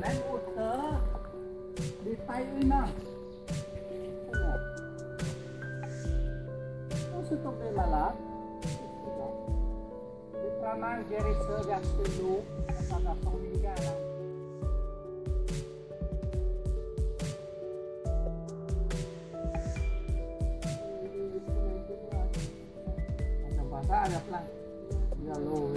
Nampu ter, di tayar mana? Mustu kembali la lah. Betul, kita makan kerisau dah sejauh. Kita dah sambung lagi. Macam apa dia plan? Ya, loh.